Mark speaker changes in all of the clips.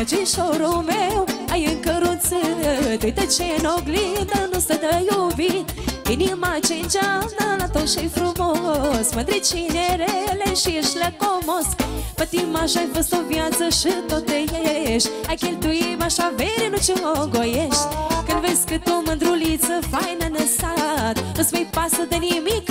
Speaker 1: Băgișorul meu, ai în căruță Uite ce în oglindă nu stă de iubit. Inima ce îngeamnă la tot și frumos. Mândricinerele și ești lăcomos Pătim așa ai fost o viață și tot te ești Ai cheltuit așa vere, nu ce o goiești Când vezi cât o mândruliță faină năsat Nu-ți mai pasă de nimic,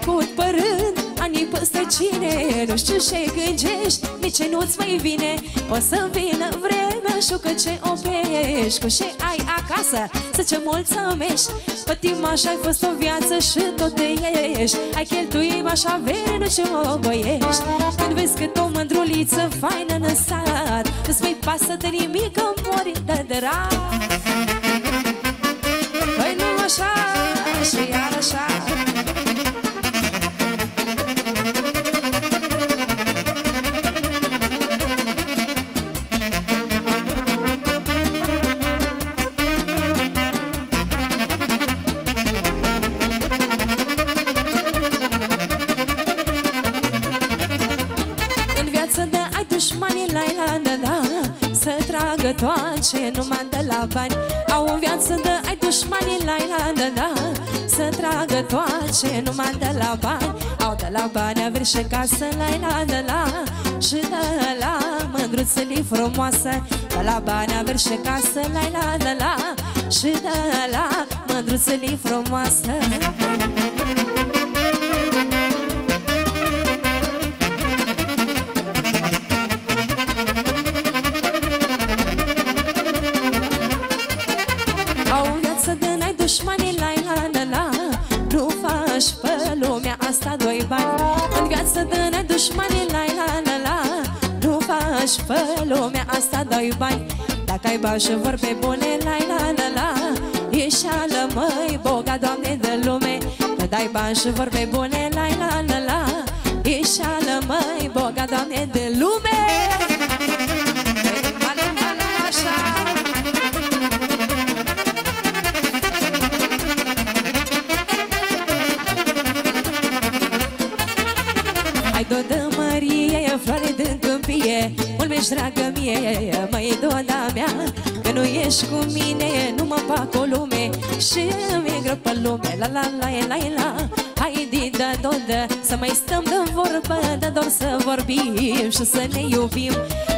Speaker 1: trecut părând anii peste cine Nu știu ce gândești, nici ce nu-ți mai vine? O să vină vremea și că ce opești Cu ce ai acasă, să ce mulțumești? Pătim așa ai fost o viață și tot te ești. Ai cheltuit așa vere, nu ce o băiești Când vezi cât o mândruliță faină năsat Nu-ți mai pasă de nimic, că mori de drag. Păi nu așa și iar așa Să tragă toace numai de la bani. Au în viață de ai dușmanii la la la la. Să tragă toace numai de la bani. Au de la bani averi și casă la la la la. Și de la mândruțele frumoasă De la bani averi și casă la la la la. Și de la mândruțele frumoasă faci pe lumea asta doi bani. În viață de n-ai dușmanii la la la la. Nu faci pe lumea asta doi bani. Dacă ai bani și vorbe bune la la la la. Ești ală măi, boga doamne de lume. Că dai bani și vorbe bune la la la la. Ești ală măi, boga doamne de lume câmpie Mult mi-ești dragă mie, măi dona mea Că nu ești cu mine, nu mă fac o lume Și mi-e greu pe lume, la la la la la. Hai di da dodă, să mai stăm de vorbă De dor să vorbim și să ne iubim.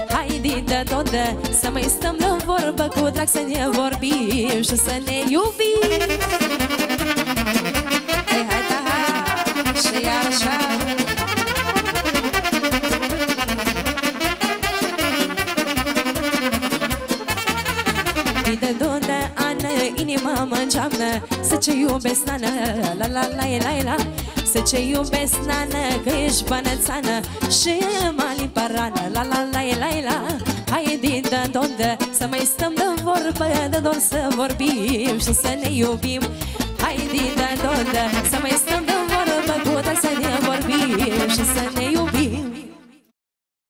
Speaker 1: Hai di da dodă, să mai stăm de vorbă Cu drag să ne vorbim și să ne iubim Mii de donde ană, inima mă îngeamnă Să ce iubesc, nană, la la la la la. Să ce iubesc, nană, că ești bănățană. Și mali parană, la la la la la. Hai din de donde, să mai stăm de vorbă De dor să vorbim și să ne iubim. Hai din